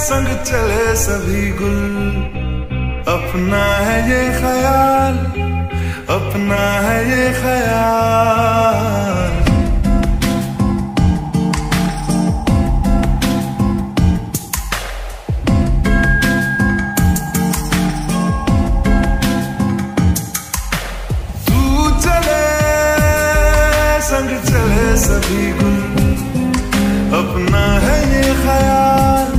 संग चले सभी गुल। अपना है ये ख्याल, अपना है ये ख्याल। तू चले, संग चले सभी गुल। अपना है ये ख्याल,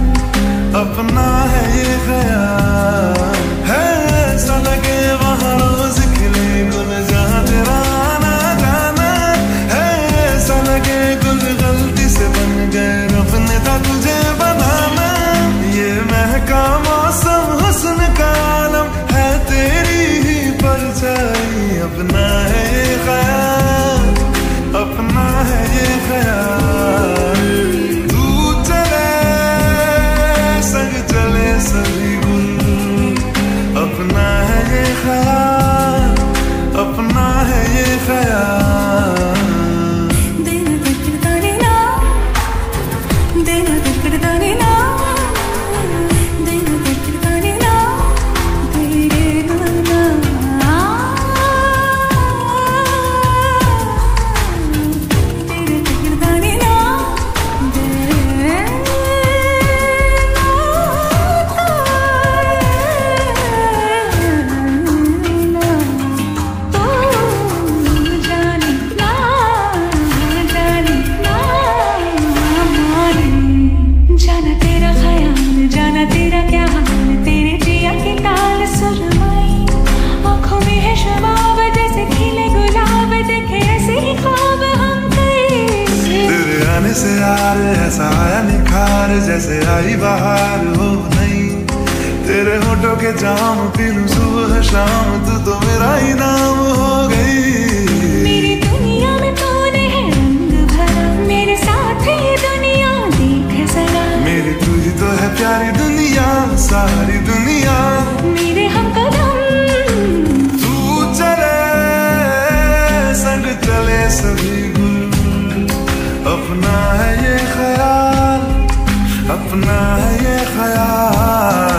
अपना है ये ख्याल। है ऐसा लगे वहाँ रोज खिले गुल जहाँ तेरा आना जाना। है ऐसा लगे गुल गलती से बन गए अपने ने तुझे बनाना। ये महका मौसम जैसे आई बाहर हो नहीं। तेरे होठों के जाम पी लूँ सुबह शाम तू तो मेरा ही नाम हो गई। मेरी दुनिया में तूने है रंग भरा? मेरे साथ ये दुनिया देख जरा। मेरी तू ही तो है प्यारी दुनिया सारी दुनिया। मेरे हम कदम। तू चले संग चले सभी गुल। अपना है ये ख्याल। अपना ये ख्याल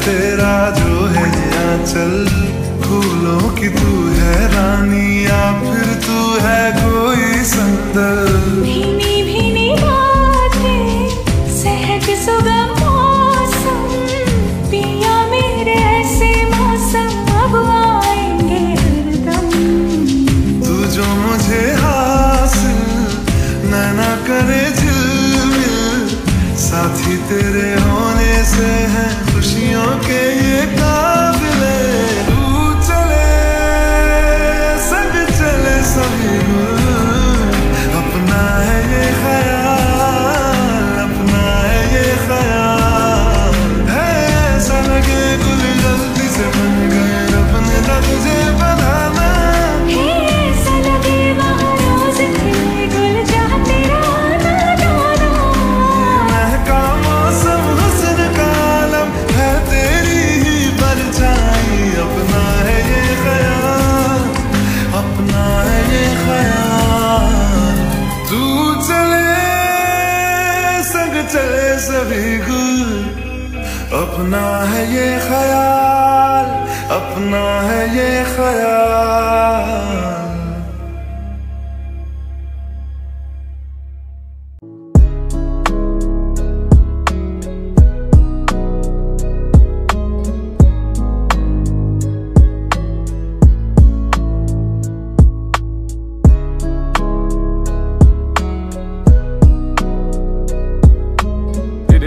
तेरा जो है ये आंचल फूलों की तू है रानी या फिर तू है कोई संदल भीनी भीनी बातें सहज सुगम मौसम पिया मेरे ऐसे मौसम अब आएँगे हरदम। तू जो मुझे हासिल नैना करे साथी तेरे अपना है ये ख्याल अपना है ये ख्याल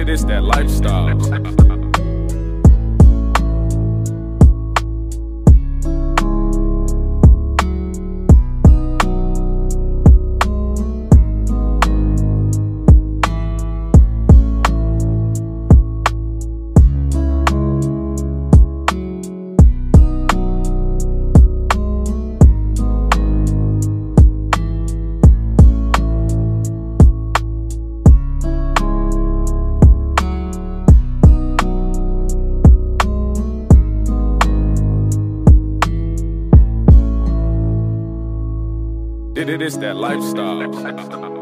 It is that lifestyle. It is that lifestyle.